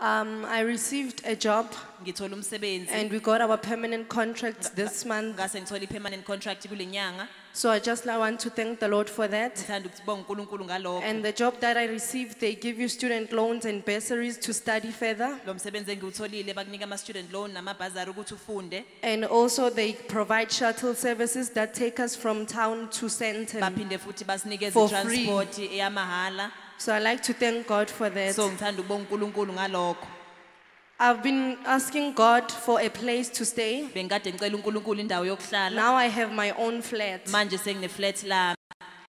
Um, I received a job ngithola umsebenzi and we got our permanent contract this month. ngase i-permanent contract kule nyanga So I just now want to thank the Lord for that. ngithanda ukubonga unkulunkulu ngalokho And the job that I received, they give you student loans and bursaries to study further. lo msebenzi engiwutholile bakunika ama-student loan namabhazari ukuthi ufunde And also they provide shuttle services that take us from town to Centre baphinde futhi basinikeze For free. i-transport eyamahhala So I like to thank God for that. so ngithanda ukubonga unkulunkulu ngalokho I've been asking God for a place to stay. bengikade ngicela unkulunkulu indawo yokuhlala Now I have my own flat. manje lami